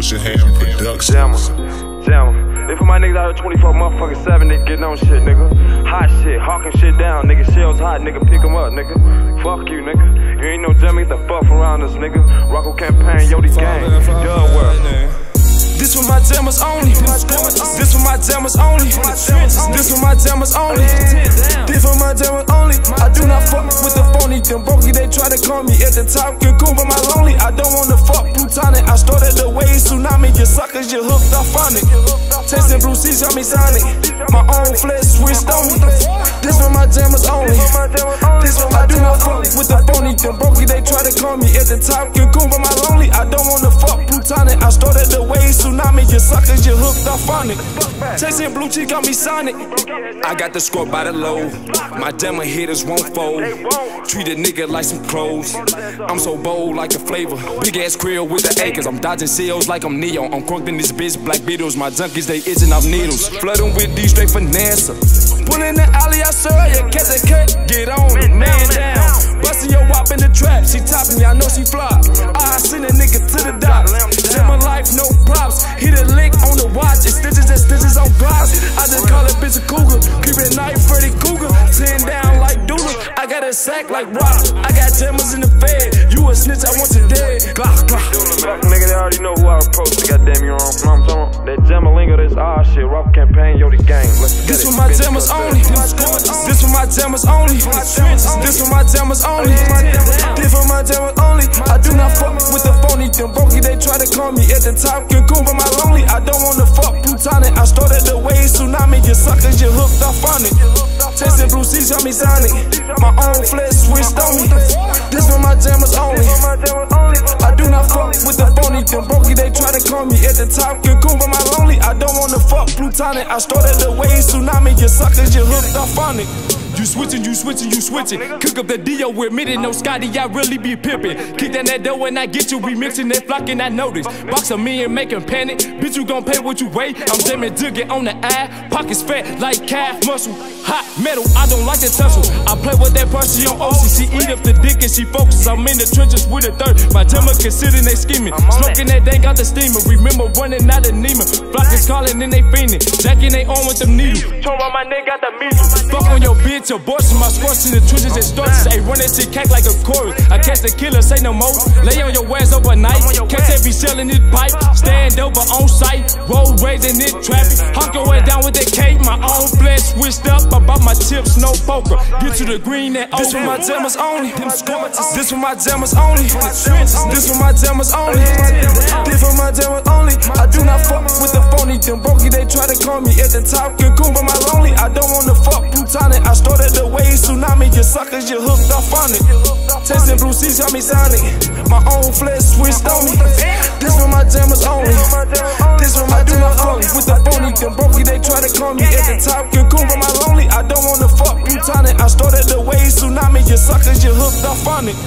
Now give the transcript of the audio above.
Pusha Ham Productions. Jammer, jammer. They for my niggas out here 24 motherfucking 7, they getting on shit, nigga. Hot shit, hawking shit down, nigga. Shells hot, nigga. Pick 'em up, nigga. Fuck you, nigga. You ain't no get the fuck around us, nigga. Rocco campaign, yo, the gang. Dub world. This for my jammers only. This for my jammers only. This for my jammers only. This for my jammers only. I do not fuck with the phony. Them bogey, they try to call me at the top. Cancun, but my lonely. Seas, got me signing. My own flesh switched on me. This for my jammers only. This for I do not fuck with the phony. Them brokey, they try to call me at the top. Cancun, but my lonely. I don't wanna fuck plutonic. I started the wave tsunami. You suckers, you hooked up on it. Chasing blue cheek got me sonic. I got the score by the low. My demo hitters won't fold. Treat a nigga like some clothes. I'm so bold like a flavor. Big ass crib with the acres. I'm dodging seals like I'm Neo. I'm crunk in this bitch, black beetles. My junkies, they itching off needles. Flooding with these straight finesse. Pull in the alley, I saw you. Catch a cut, get on it, man down. Bustin' your wop in the trap. She topping me, I know she flop. I send a nigga to the dock. Live my life, no props. Hit a lick on the watch. It's stitches and stitches on gloss. I just call it bitch a cougar. Keep it night, Freddy Cougar. Ten down like Doodle. I got a sack like rock. I got jammers in the fed. You a snitch, I want you dead. Glock, glock. Nigga, they already know who I our shit. Rock campaign, yo, the gang. Let's get This it. for my jammers only. This for my jammers only. This for my jammers only. This for my jammers only. I do not fuck with the phony. Them bogey, they try to call me at the top. Cancun, but my lonely. I don't wanna fuck plutonic. I started the wave tsunami. You suckers, you hooked up on it. Tasting blue seas, got me signing. My own flesh switched on me. This for my jammers only. I do not fuck with the phony. Them bogey, they try to call me at the top. Cancun, plutonic. I started the wave tsunami. You suckers, you hooked up on it. You switching, you switching, you switching. Cook up the Dio with me, no Scotty, I really be pimping. Kick down that door when I get you, we mixing that flocking, I notice. Box of me and making panic. Bitch, you gon' pay what you weigh. I'm jamming Digger on the eye. Pockets fat like calf muscle. Hot metal, I don't like the tussle. I play with that pussy on OC. She eat up the dick and she focuses. I'm in the trenches with a third. My jammer considering they scheming. Smoking that dank out the steamer. Remember running out of Neiman. Flock is calling and they fiending. Jacking they on with them needles. Told my my nigga got the measles. Fuck on your bitch, abortion, my squats in the trenches and starches. Ayy, run that shit cack like a chorus. I catch the killer, say no more. Lay on your ass overnight. Catch that be selling this pipe. Stand over on site. Road raising it traffic. Hawk your ass down with that cake. My own flesh switched up. I bought my chips, no poker. Get you the green and This for my jammers only. This for my jammers only. This for my jammers only. This for my jammers only. I do not fuck with the phony. Them bogey, they try to call me at the top. Cancun, but my lonely. I don't wanna fuck plutonic. I started the wave tsunami. You suckers, you hooked up on it. Tasting blue seas, got me signing. My own flesh switched on me. This for my jammers only. This for my do not fuck with the phony. Them bogey, they try to call me at the top. Cancun, but my lonely. I don't wanna fuck plutonic. I started the wave tsunami. You suckers, you hooked up on it.